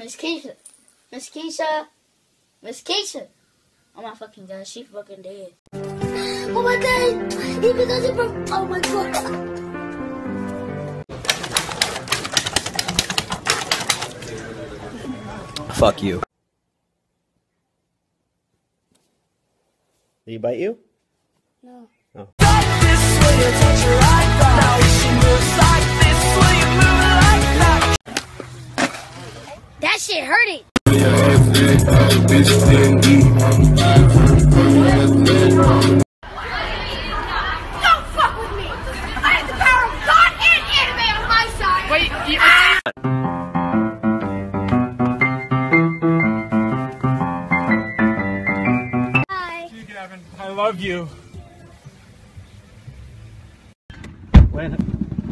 Miss Keisha. Miss Keisha. Miss Keisha. Oh my fucking god, she fucking dead. Oh my god! He does it from. Oh my god! Fuck you. Did he bite you? No. That shit hurting. Don't fuck with me! I have the power of God and anime on my side! Wait, ah. Hi. I love you.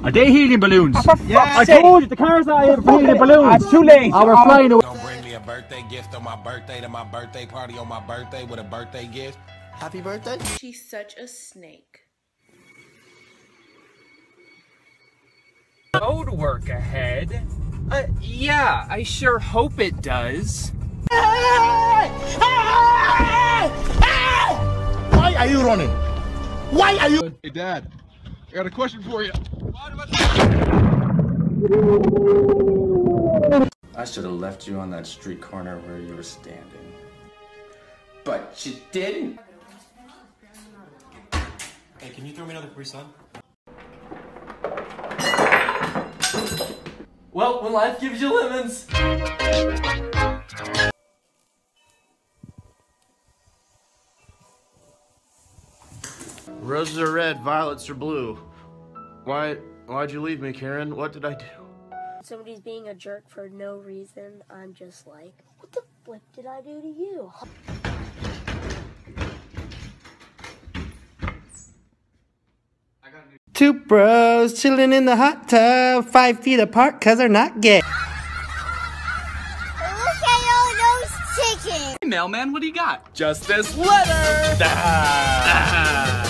Are they helium balloons? Yeah, I told you the car's not here for helium balloons. It's too late. I was flying away. Don't bring me a birthday gift on my birthday to my birthday party on my birthday with a birthday gift. Happy birthday. She's such a snake. Road work ahead. Uh, yeah, I sure hope it does. Why are you running? Why are you? Hey, Dad, I got a question for you. I should have left you on that street corner where you were standing. But you didn't. Hey, can you throw me another Capri Sun? Well, when life gives you lemons. Roses are red, violets are blue. Why? Why'd you leave me, Karen? What did I do? Somebody's being a jerk for no reason. I'm just like, what the flip did I do to you? Two bros chilling in the hot tub, five feet apart, cause they're not gay. Look at all those chickens. Hey, mailman, what do you got? Just this letter. Ah.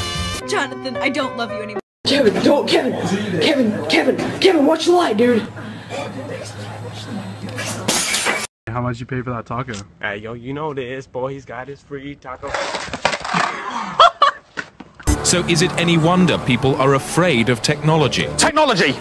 Jonathan, I don't love you anymore. Kevin, don't, Kevin, Kevin, Kevin, Kevin, watch the light, dude. How much you pay for that taco? Hey, yo, you know this. Boy, he's got his free taco. So is it any wonder people are afraid of technology? Technology!